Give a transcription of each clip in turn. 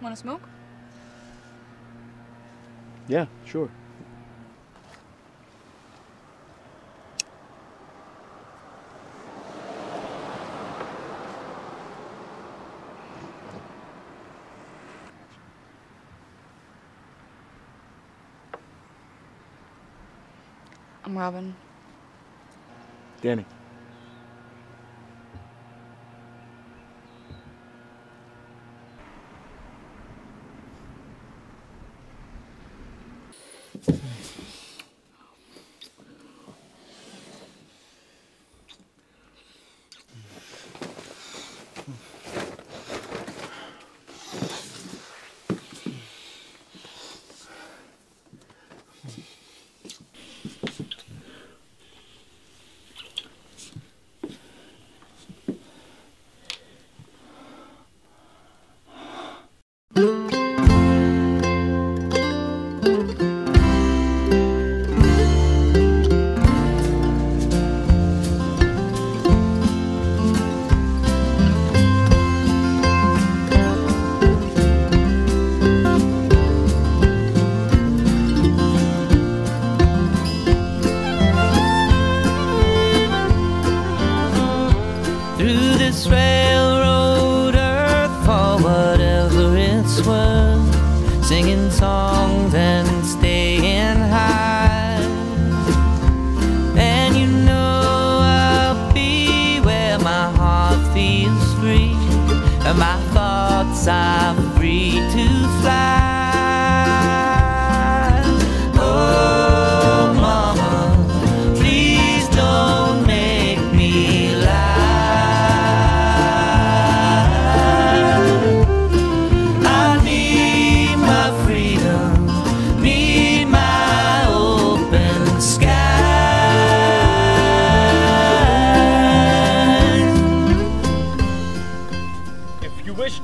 Want to smoke? Yeah, sure. I'm Robin. Danny.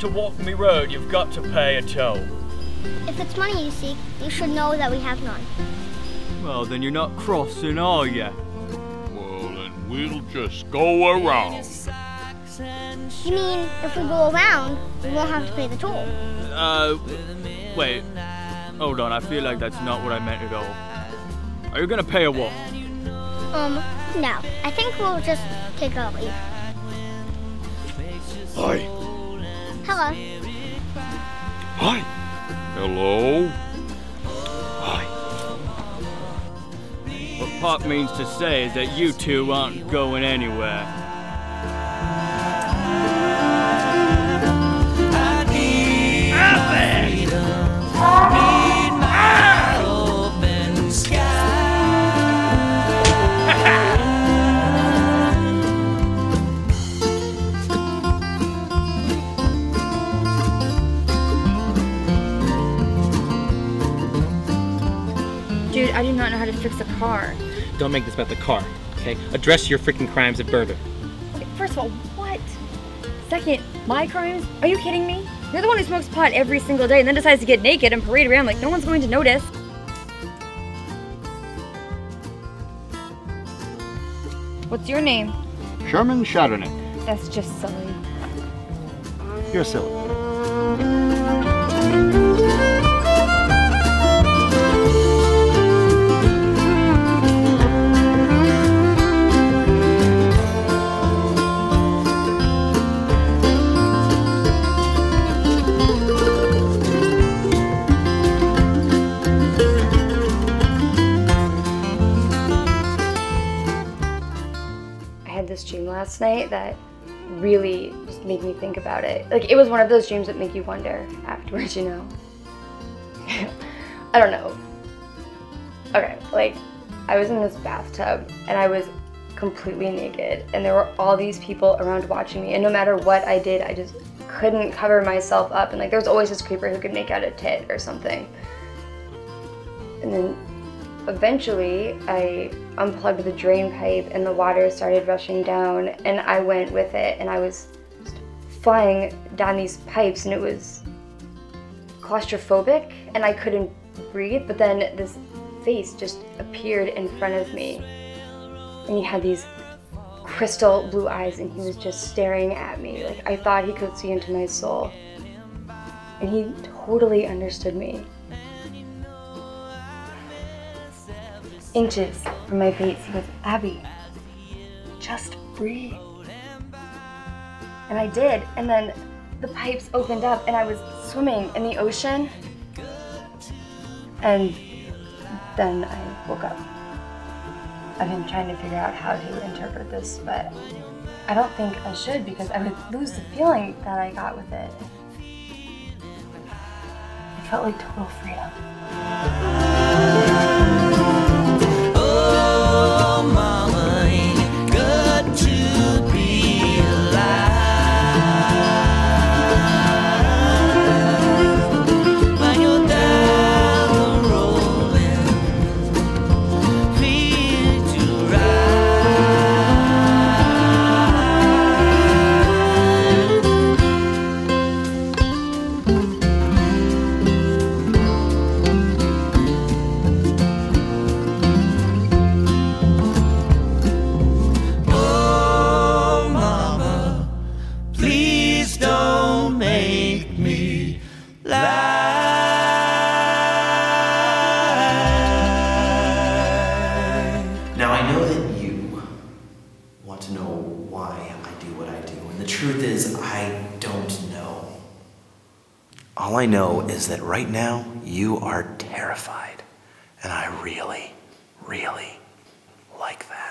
To walk me road, you've got to pay a toll. If it's money you seek, you should know that we have none. Well, then you're not crossing, are you? Well, then we'll just go around. You mean if we go around, we won't have to pay the toll? Uh, wait. Hold on, I feel like that's not what I meant at all. Are you gonna pay a what? Um, no. I think we'll just take a leave. Hi. Hello. Hi. Hello. Hi. What Pop means to say is that you two aren't going anywhere. How to fix a car. Don't make this about the car, okay? Address your freaking crimes at Bertha. First of all, what? Second, my crimes? Are you kidding me? You're the one who smokes pot every single day and then decides to get naked and parade around like no one's going to notice. What's your name? Sherman Shatternick. That's just silly. You're silly. Last night that really just made me think about it. Like it was one of those dreams that make you wonder afterwards, you know. I don't know. Okay, like I was in this bathtub and I was completely naked and there were all these people around watching me and no matter what I did, I just couldn't cover myself up and like there was always this creeper who could make out a tit or something. And then eventually I unplugged the drain pipe and the water started rushing down and I went with it and I was flying down these pipes and it was claustrophobic and I couldn't breathe but then this face just appeared in front of me and he had these crystal blue eyes and he was just staring at me like I thought he could see into my soul And he totally understood me. Inches from my face, he goes, Abby, just breathe. And I did. And then the pipes opened up and I was swimming in the ocean. And then I woke up. I've been trying to figure out how to interpret this, but I don't think I should because I would lose the feeling that I got with it. It felt like total freedom. All I know is that right now, you are terrified, and I really, really like that.